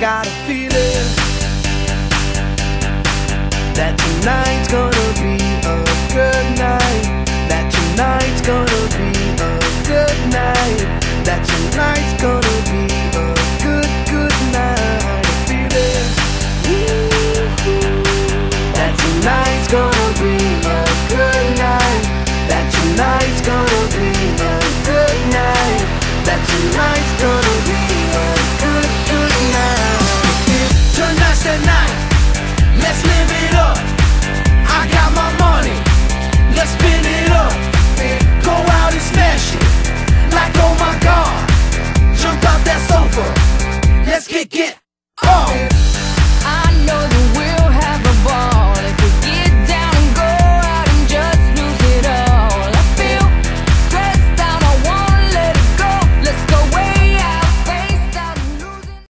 got a feeling that tonight's gonna Get it up.